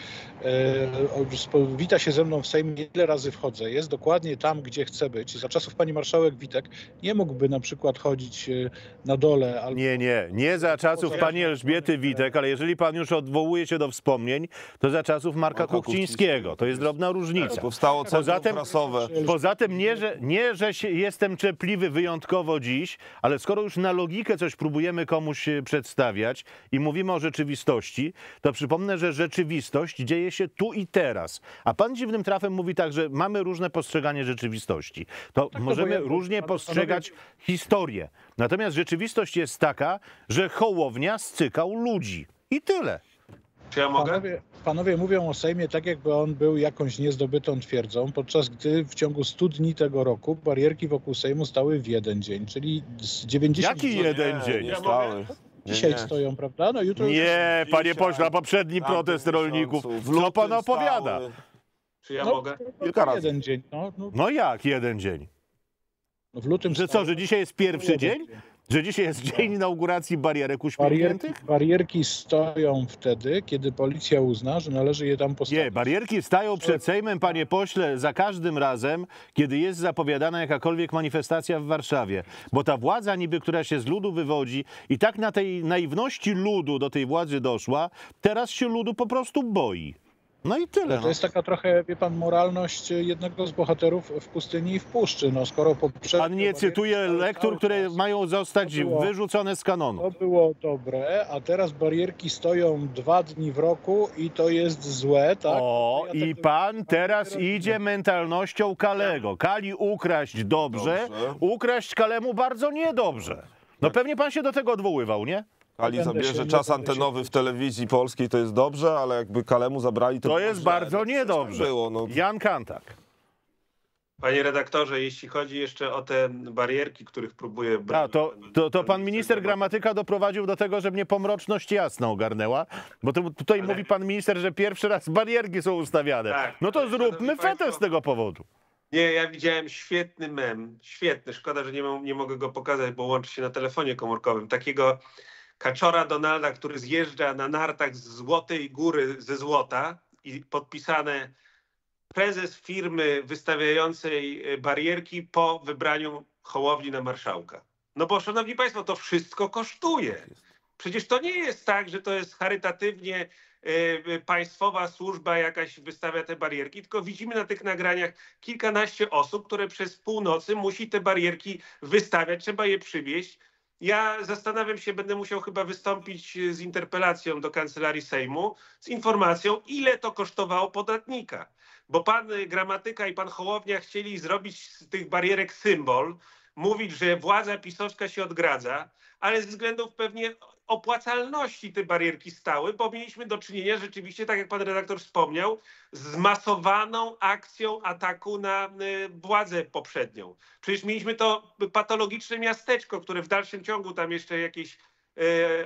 wita się ze mną w Sejmie ile razy wchodzę, jest dokładnie tam, gdzie chcę być. Za czasów pani marszałek Witek nie mógłby na przykład chodzić e, na dole albo Nie, nie, nie za czasów pani Elżbiety Witek, ale jeżeli pan już odwołuje się do wspomnień, to za czasów Marka Marka Kuchcińskiego. To jest drobna różnica. Powstało centrum Poza tym- prasowe. Poza tym nie, że, nie, że się, jestem czepliwy wyjątkowo dziś, ale skoro już na logikę coś próbujemy komuś e, przedstawiać i mówimy o rzeczywistości, to przypomnę, że rzeczywistość dzieje się tu i teraz. A pan dziwnym trafem mówi tak, że mamy różne postrzeganie rzeczywistości. To bo możemy ja- różnie panowie- postrzegać historię. Natomiast rzeczywistość jest taka, że Hołownia scykał ludzi. I tyle. Czy ja mogę? Panowie, panowie mówią o Sejmie tak, jakby on był jakąś niezdobytą twierdzą, podczas gdy w ciągu 100 dni tego roku barierki wokół Sejmu stały w jeden dzień, czyli z 90 Jaki dni jeden nie, dzień? Nie stały. Nie, dzisiaj nie. stoją, prawda? No jutro już Nie, panie pośle, poprzedni protest rolników. W Co pan opowiada? stały. Czy ja no, mogę? no, Kilka razy. jeden dzień. No, no, No jak jeden dzień? w lutym Że co, że dzisiaj jest pierwszy jeden dzień? Że dzisiaj jest dzień inauguracji barierek Barierki, uśmiechniętych? barierki stoją wtedy, kiedy policja uzna, że należy je tam postawić. Nie, barierki stają przed Sejmem, panie pośle, za każdym razem, kiedy jest zapowiadana jakakolwiek manifestacja w Warszawie. Bo ta władza niby, która się z ludu wywodzi i tak na tej naiwności ludu do tej władzy doszła, teraz się ludu po prostu boi. No i tyle. To No. jest taka trochę, wie pan, moralność jednego z bohaterów w pustyni i w puszczy. No, skoro poprzednio Pan nie cytuje lektur, które czas, mają zostać było- wyrzucone z kanonu. To było dobre, a teraz barierki stoją dwa dni w roku i to jest złe, tak? O, Ja i tego- pan teraz tego nie idzie mentalnością Kalego. Kali ukraść dobrze, Dobrze. ukraść Kalemu bardzo niedobrze. No pewnie pan się do tego odwoływał, nie? Kali zabierze czas antenowy w telewizji polskiej, to jest dobrze, ale jakby Kalemu zabrali, to To jest bardzo niedobrze. Tak było, no. Jan Kantak. Panie redaktorze, jeśli chodzi jeszcze o te barierki, których próbuję A, to, to, to pan minister gramatyka doprowadził do tego, że mnie pomroczność jasna ogarnęła, bo to, tutaj Ale- mówi pan minister, że pierwszy raz barierki są ustawiane. Tak, no to zróbmy fetę państwo- z tego powodu. Nie, ja widziałem świetny mem, świetny, szkoda, że nie, nie mogę go pokazać, bo łączy się na telefonie komórkowym. Takiego kaczora Donalda, który zjeżdża na nartach z Złotej Góry ze złota i podpisane prezes firmy wystawiającej e, barierki po wybraniu Hołowni na marszałka. No bo szanowni państwo, to wszystko kosztuje. Przecież to nie jest tak, że to jest charytatywnie e, państwowa służba jakaś wystawia te barierki, tylko widzimy na tych nagraniach kilkanaście osób, które przez północy musi te barierki wystawiać, trzeba je przywieźć. Ja zastanawiam się, będę musiał chyba wystąpić z interpelacją do kancelarii Sejmu z informacją, ile to kosztowało podatnika. Bo pan y, Gramatyka i pan Hołownia chcieli zrobić z tych barierek symbol, mówić, że władza pisowska się odgradza, ale ze względów pewnie opłacalności te barierki stały, bo mieliśmy do czynienia rzeczywiście, tak jak pan redaktor wspomniał, z masowaną akcją ataku na y, władzę poprzednią. Przecież mieliśmy to patologiczne miasteczko, które w dalszym ciągu tam jeszcze jakieś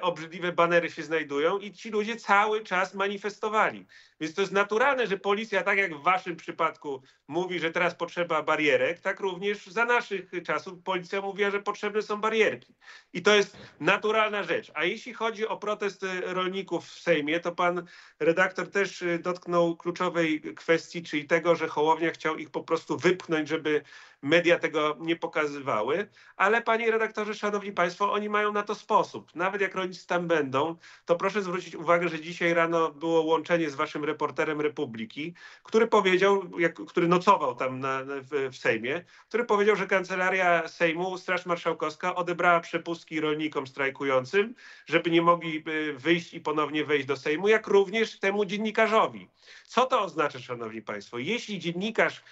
obrzydliwe banery się znajdują i ci ludzie cały czas manifestowali. Więc to jest naturalne, że policja, tak jak w waszym przypadku, mówi, że teraz potrzeba barierek, tak również za naszych czasów policja mówiła, że potrzebne są barierki. I to jest naturalna rzecz. A jeśli chodzi o protest e, rolników w Sejmie, to pan redaktor też e, dotknął kluczowej kwestii, czyli tego, że Hołownia chciał ich po prostu wypchnąć, żeby media tego nie pokazywały. Ale panie redaktorze, szanowni państwo, oni mają na to sposób. Nawet jak rolnicy tam będą, to proszę zwrócić uwagę, że dzisiaj rano było łączenie z waszym reporterem Republiki, który powiedział, jak, który nocował tam na, w, w Sejmie, który powiedział, że kancelaria Sejmu, Straż Marszałkowska odebrała przepustki rolnikom strajkującym, żeby nie mogli y, wyjść i ponownie wejść do Sejmu, jak również temu dziennikarzowi. Co to oznacza, szanowni państwo? Jeśli dziennikarz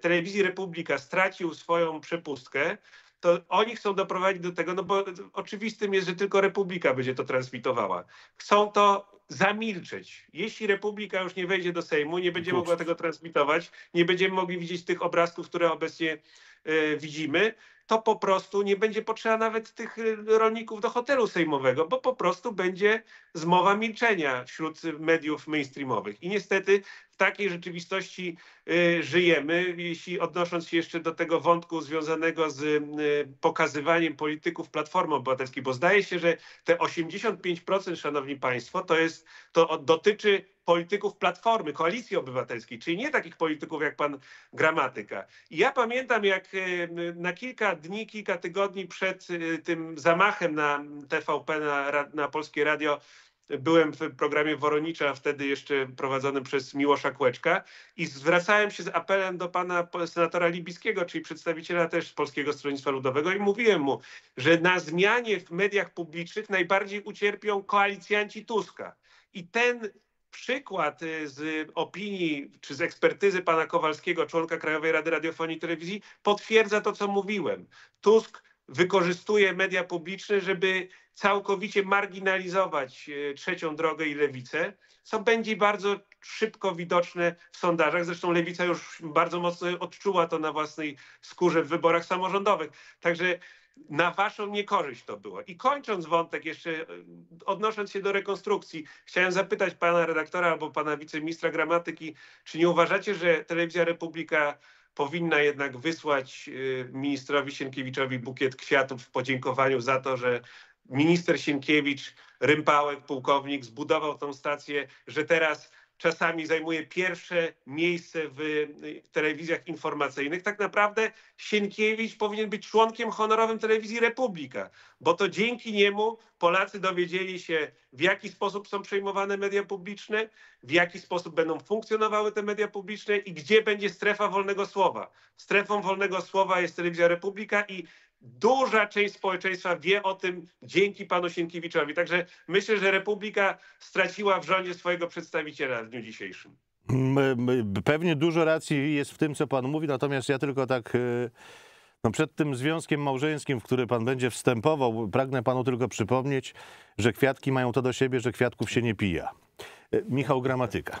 telewizji Republika stracił swoją przepustkę, to oni chcą doprowadzić do tego, no bo oczywistym jest, że tylko Republika będzie to transmitowała. Chcą to zamilczeć. Jeśli Republika już nie wejdzie do Sejmu, nie będzie mogła tego transmitować, nie będziemy mogli widzieć tych obrazków, które obecnie e, widzimy, to po prostu nie będzie potrzeba nawet tych e, rolników do hotelu sejmowego, bo po prostu będzie zmowa milczenia wśród mediów mainstreamowych. I niestety w takiej rzeczywistości y, żyjemy. Jeśli odnosząc się jeszcze do tego wątku związanego z y, pokazywaniem polityków Platformy Obywatelskiej, bo zdaje się, że te 85%, szanowni państwo, to jest to dotyczy polityków Platformy, Koalicji Obywatelskiej, czyli nie takich polityków jak pan Gramatyka. I ja pamiętam, jak e, na kilka dni, kilka tygodni przed e, tym zamachem na TVP, na, na Polskie Radio, byłem w programie Woronicza, wtedy jeszcze prowadzonym przez Miłosza Kłeczka i zwracałem się z apelem do pana senatora Libiskiego, czyli przedstawiciela też Polskiego Stronnictwa Ludowego i mówiłem mu, że na zmianie w mediach publicznych najbardziej ucierpią koalicjanci Tuska. I ten przykład y, z opinii czy z ekspertyzy pana Kowalskiego, członka Krajowej Rady Radiofonii i Telewizji, potwierdza to, co mówiłem. Tusk wykorzystuje media publiczne, żeby całkowicie marginalizować e, trzecią drogę i lewicę, co będzie bardzo szybko widoczne w sondażach. Zresztą lewica już bardzo mocno odczuła to na własnej skórze w wyborach samorządowych. Także na waszą niekorzyść to było. I kończąc wątek, jeszcze e, odnosząc się do rekonstrukcji, chciałem zapytać pana redaktora albo pana wiceministra gramatyki, czy nie uważacie, że telewizja Republika powinna jednak wysłać e, ministrowi Sienkiewiczowi bukiet kwiatów w podziękowaniu za to, że minister Sienkiewicz, Rympałek, pułkownik zbudował tą stację, że teraz czasami zajmuje pierwsze miejsce w y, telewizjach informacyjnych. Tak naprawdę Sienkiewicz powinien być członkiem honorowym telewizji Republika, bo to dzięki niemu Polacy dowiedzieli się, w jaki sposób są przejmowane media publiczne, w jaki sposób będą funkcjonowały te media publiczne i gdzie będzie strefa wolnego słowa. Strefą wolnego słowa jest telewizja Republika i duża część społeczeństwa wie o tym dzięki panu Sienkiewiczowi. Także myślę, że Republika straciła w rządzie swojego przedstawiciela w dniu dzisiejszym. M- m- Pewnie dużo racji jest w tym, co pan mówi, natomiast ja tylko tak y, no przed tym związkiem małżeńskim, w który pan będzie wstępował, pragnę panu tylko przypomnieć, że kwiatki mają to do siebie, że kwiatków się nie pija. Y, Michał Gramatyka.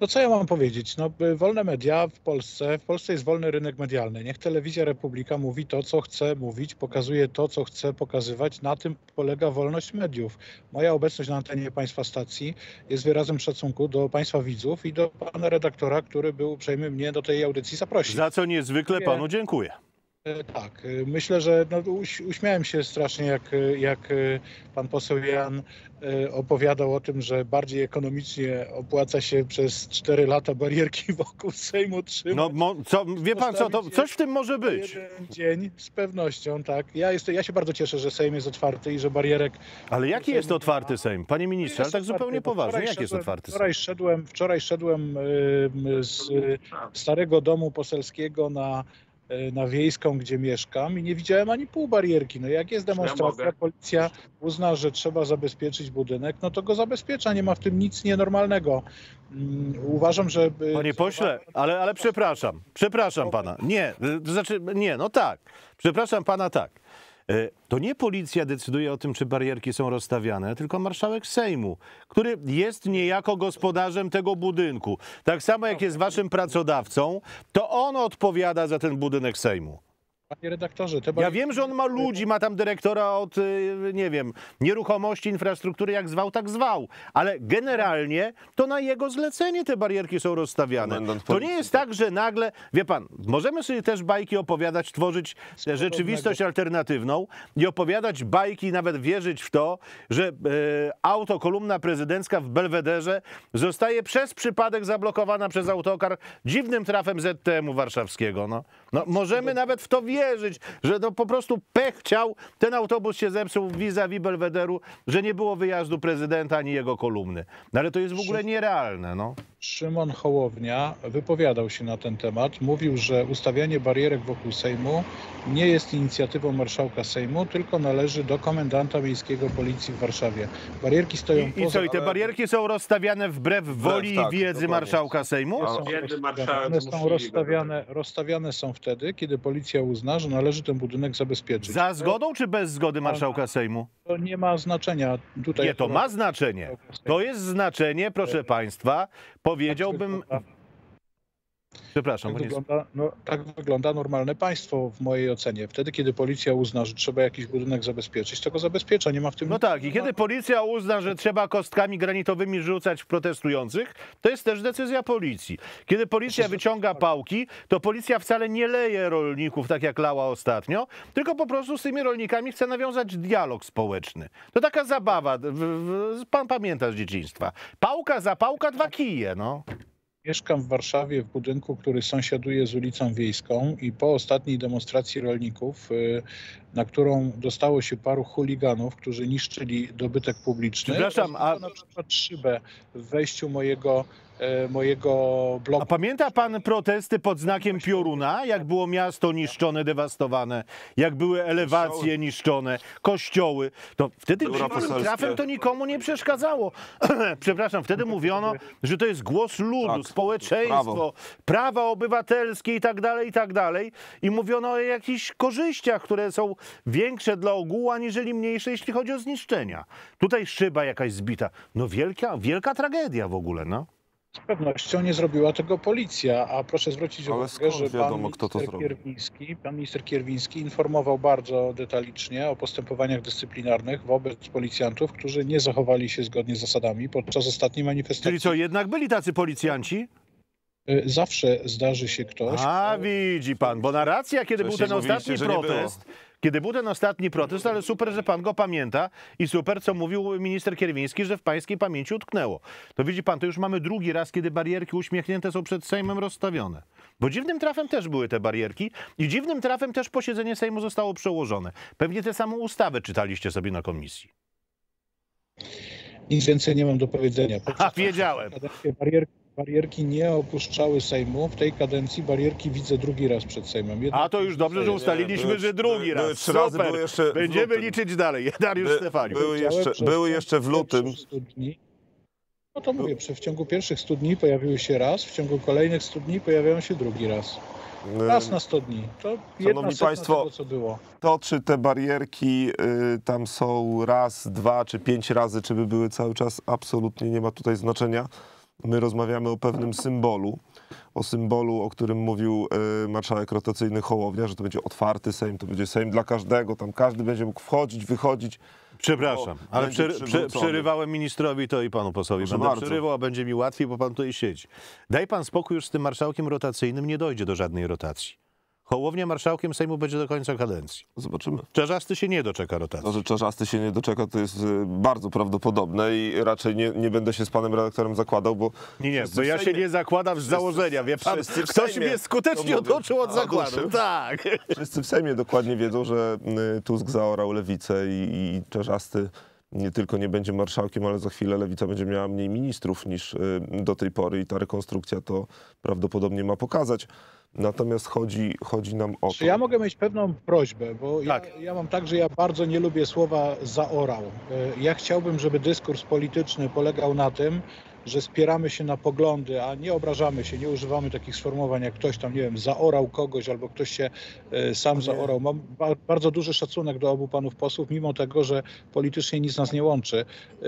No co ja mam powiedzieć? No, y, wolne media w Polsce, w Polsce jest wolny rynek medialny. Niech telewizja Republika mówi to, co chce mówić, pokazuje to, co chce pokazywać. Na tym polega wolność mediów. Moja obecność na antenie państwa stacji jest wyrazem szacunku do państwa widzów i do pana redaktora, który był uprzejmy mnie do tej audycji zaprosić. Za co niezwykle panu dziękuję. E, Tak, e, myślę, że no, uś, uśmiałem się strasznie, jak, e, jak pan poseł Jan opowiadał o tym, że bardziej ekonomicznie opłaca się przez 4 lata barierki wokół Sejmu trzymać. No mo, co, wie pan co, to coś w tym może być. Jeden dzień z pewnością, tak. Ja, jestem, ja się bardzo cieszę, że Sejm jest otwarty i że barierek. Ale jaki jest otwarty Sejm? Panie ministrze, ale jest tak otwarty, zupełnie poważnie, jaki jest otwarty Sejm? Wczoraj szedłem, wczoraj szedłem z starego domu poselskiego na, na wiejską, gdzie mieszkam i nie widziałem ani pół barierki. No jak jest demonstracja, mogę? policja uzna, że trzeba zabezpieczyć budynek, no to go zabezpiecza, nie ma w tym nic nienormalnego. Mm, Uważam, że... e, Panie pośle, ale, ale przepraszam, przepraszam pana. Nie, to znaczy, nie, no tak. Przepraszam pana tak. Y, To nie policja decyduje o tym, czy barierki są rozstawiane, tylko marszałek Sejmu, który jest niejako gospodarzem tego budynku. Tak samo jak jest waszym pracodawcą, to on odpowiada za ten budynek Sejmu. Panie redaktorze, te Ja wiem, że on ma ludzi, ma tam dyrektora od, y, nie wiem, nieruchomości, infrastruktury, jak zwał, tak zwał. Ale generalnie to na jego zlecenie te barierki są rozstawiane. To nie jest tak, że nagle, wie pan, możemy sobie też bajki opowiadać, tworzyć rzeczywistość alternatywną i opowiadać bajki, nawet wierzyć w to, że e, auto, kolumna prezydencka w Belwederze zostaje przez przypadek zablokowana przez autokar dziwnym trafem ZTM-u warszawskiego. No, no, możemy nawet w to wierzyć, że no, po prostu pech chciał, ten autobus się zepsuł vis-a-vis Belwederu, że nie było wyjazdu prezydenta ani jego kolumny. No, ale to jest w ogóle nierealne. No. Szymon Hołownia wypowiadał się na ten temat. Mówił, że ustawianie barierek wokół Sejmu nie jest inicjatywą marszałka Sejmu, tylko należy do komendanta miejskiego policji w Warszawie. Barierki stoją I, I poza... co, i te barierki są rozstawiane wbrew woli tak, i wiedzy dokładnie. marszałka Sejmu? Nie są One są rozstawiane, rozstawiane są wtedy, kiedy policja uzna, że należy ten budynek zabezpieczyć. Za zgodą czy bez zgody marszałka Sejmu? To nie ma znaczenia. Tutaj Nie, to ma znaczenie. To jest znaczenie, proszę państwa, powiedziałbym, Przepraszam, Tak wygląda, no, tak wygląda normalne państwo w mojej ocenie. Wtedy, kiedy policja uzna, że trzeba jakiś budynek zabezpieczyć, to go zabezpiecza. Nie ma w tym No tak, i kiedy policja uzna, że trzeba kostkami granitowymi rzucać w protestujących, to jest też decyzja policji. Kiedy policja wyciąga pałki, to policja wcale nie leje rolników tak jak lała ostatnio, tylko po prostu z tymi rolnikami chce nawiązać dialog społeczny. To taka zabawa, pan pamięta z dzieciństwa. Pałka za pałka, dwa kije, no. Mieszkam w Warszawie w budynku, który sąsiaduje z ulicą Wiejską i po ostatniej demonstracji rolników, y, na którą dostało się paru chuliganów, którzy niszczyli dobytek publiczny, Przepraszam, a- na przykład szybę w wejściu mojego, mojego bloku. A pamięta pan protesty pod znakiem Pioruna, jak było miasto niszczone, dewastowane, jak były elewacje Kościoły. niszczone, kościoły, to wtedy dziwnym trafem to nikomu nie przeszkadzało. Przepraszam, wtedy mówiono, że to jest głos ludu, Tak, społeczeństwo, prawo. prawa obywatelskie i tak dalej, i tak dalej. I mówiono o jakichś korzyściach, które są większe dla ogółu, aniżeli mniejsze, jeśli chodzi o zniszczenia. Tutaj szyba jakaś zbita. No wielka, wielka tragedia w ogóle, no. Z pewnością nie zrobiła tego policja, a proszę zwrócić Ale uwagę, że wiadomo, pan kto to minister? Kierwiński, pan minister Kierwiński informował bardzo detalicznie o postępowaniach dyscyplinarnych wobec policjantów, którzy nie zachowali się zgodnie z zasadami podczas ostatniej manifestacji. Czyli co, jednak byli tacy policjanci? Y, Zawsze zdarzy się ktoś, A kto- widzi pan, bo narracja, kiedy był ten ostatni protest, kiedy był ten ostatni protest, ale super, że pan go pamięta i super, co mówił minister Kierwiński, że w pańskiej pamięci utknęło. To widzi pan, to już mamy drugi raz, kiedy barierki uśmiechnięte są przed Sejmem rozstawione. Bo dziwnym trafem też były te barierki i dziwnym trafem też posiedzenie Sejmu zostało przełożone. Pewnie tę samą ustawę czytaliście sobie na komisji. Nic więcej nie mam do powiedzenia. A wiedziałem. Barierki, barierki nie opuszczały Sejmu. W tej kadencji barierki widzę drugi raz przed Sejmem. A to już dobrze, że ustaliliśmy, były- że drugi były- raz. były trzy razy, Super. były jeszcze Będziemy liczyć dalej. Dariusz By- Stefaniuk. były jeszcze- były w jeszcze w lutym. pierwszych 100 dni, no to mówię, w ciągu pierwszych 100 dni pojawiły się raz, w ciągu kolejnych 100 dni pojawiają się drugi raz. Raz na 100 dni. To setna państwo, tego, co było. to, czy te barierki y, tam są raz, dwa czy pięć razy, czy by były cały czas, absolutnie nie ma tutaj znaczenia. My rozmawiamy o pewnym symbolu, o symbolu, o którym mówił y, marszałek rotacyjny Hołownia, że to będzie otwarty Sejm, to będzie Sejm dla każdego, tam każdy będzie mógł wchodzić, wychodzić. Przepraszam, ale prze, przerywałem ministrowi to i panu posłowi. Proszę Będę bardzo. przerywał, a będzie mi łatwiej, bo pan tutaj siedzi. Daj pan spokój, już z tym marszałkiem rotacyjnym nie dojdzie do żadnej rotacji. Hołownia marszałkiem Sejmu będzie do końca kadencji. Zobaczymy. Czarzasty się nie doczeka rotacji. To, że Czarzasty się nie doczeka, to jest y, bardzo prawdopodobne i raczej nie, nie będę się z panem redaktorem zakładał, bo Nie, nie, bo ja się nie zakładam z założenia, wie pan. Ktoś mnie skutecznie otoczył od zakładu. Tak. Wszyscy w Sejmie dokładnie wiedzą, że y, Tusk zaorał lewicę i, i Czarzasty nie tylko nie będzie marszałkiem, ale za chwilę lewica będzie miała mniej ministrów niż y, do tej pory i ta rekonstrukcja to prawdopodobnie ma pokazać. Natomiast chodzi, chodzi nam o Czy to. ja mogę mieć pewną prośbę, bo Tak. ja, ja mam tak, że ja bardzo nie lubię słowa zaorał. E, Ja chciałbym, żeby dyskurs polityczny polegał na tym, że spieramy się na poglądy, a nie obrażamy się, nie używamy takich sformułowań jak ktoś tam, nie wiem, zaorał kogoś albo ktoś się e, sam zaorał. Mam ba bardzo duży szacunek do obu panów posłów, mimo tego, że politycznie nic nas nie łączy. E,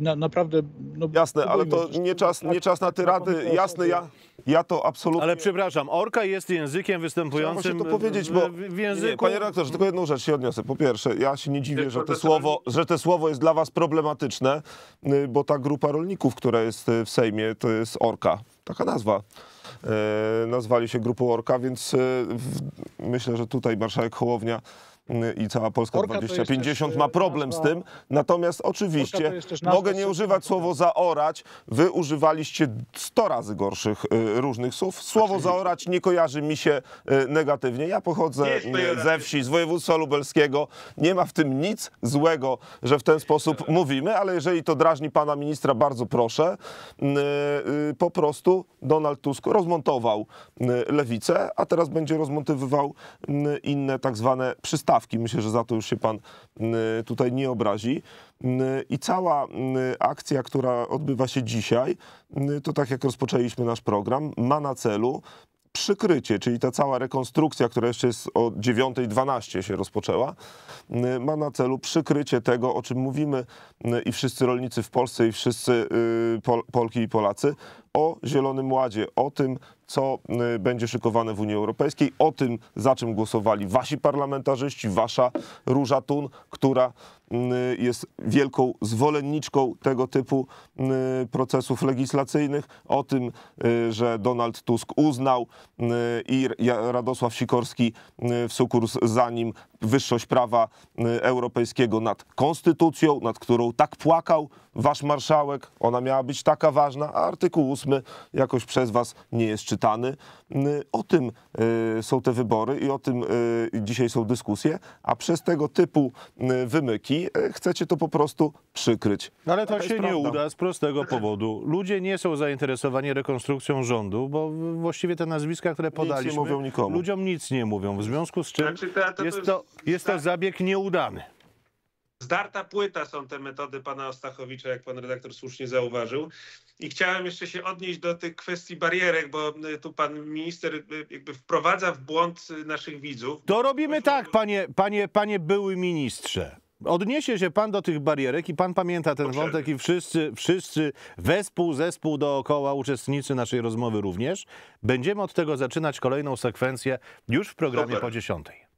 Na, naprawdę. No, Jasne, ale to nie czas, nie czas na tyrady. Jasne, ja, ja to absolutnie... Ale przepraszam, orka jest językiem Chciałem występującym to powiedzieć, bo w, w nie, języku... panie redaktorze, tylko jedną rzecz się odniosę. Po pierwsze, ja się nie dziwię, że te profesor słowo, że te słowo jest dla was problematyczne, y, bo ta grupa rolników, która jest y, w Sejmie, to jest Orka. Taka nazwa. E, nazwali się grupą Orka, więc y, myślę, że tutaj marszałek Hołownia i cała Polska Orka to jest 2050 też, ma y, problem z tym. Natomiast oczywiście mogę nie używać słowo zaorać. Wy używaliście 100 razy gorszych y, różnych słów. Słowo zaorać nie kojarzy mi się y, negatywnie. Ja pochodzę y, ze wsi, z województwa lubelskiego. Nie ma w tym nic złego, że w ten sposób mówimy, ale jeżeli to drażni pana ministra, bardzo proszę. Y, y, Po prostu Donald Tusk rozmontował y, lewicę, a teraz będzie rozmontowywał y, inne tak zwane przystawki. Myślę, że za to już się pan y, tutaj nie obrazi. Y, I cała y, akcja, która odbywa się dzisiaj, to tak jak rozpoczęliśmy nasz program, ma na celu przykrycie, czyli ta cała rekonstrukcja, która jeszcze jest o 9.12 się rozpoczęła, ma na celu przykrycie tego, o czym mówimy i wszyscy rolnicy w Polsce, i wszyscy Pol Polki i Polacy, o Zielonym Ładzie, o tym, co y, będzie szykowane w Unii Europejskiej, o tym, za czym głosowali wasi parlamentarzyści, wasza Róża Tun, która y, jest wielką zwolenniczką tego typu y, procesów legislacyjnych, o tym, że Donald Tusk uznał i Radosław Sikorski w sukurs za nim wyższość prawa europejskiego nad konstytucją, nad którą tak płakał wasz marszałek. Ona miała być taka ważna, a artykuł 8 jakoś przez was nie jest czytany. Y, O tym y, są te wybory i o tym y, dzisiaj są dyskusje, a przez tego typu wymyki chcecie to po prostu przykryć. Ale to Taka się nie uda z prostego powodu. Ludzie nie są zainteresowani rekonstrukcją rządu, bo właściwie te nazwiska, które podaliśmy, mówią nikomu. ludziom nic nie mówią. W związku z czym Znaczy, to- to jest, to, jest to tak. zabieg nieudany. Zdarta płyta są te metody pana Ostachowicza, jak pan redaktor słusznie zauważył. I chciałem jeszcze się odnieść do tych kwestii barierek, bo y, tu pan minister y, jakby wprowadza w błąd y, naszych widzów. To robimy tak, panie, panie, panie były ministrze. Odniesie się pan do tych barierek i pan pamięta ten wątek i wszyscy, wszyscy wespół, zespół dookoła, uczestnicy naszej rozmowy również. Będziemy od tego zaczynać kolejną sekwencję już w programie Super. po dziesiątej.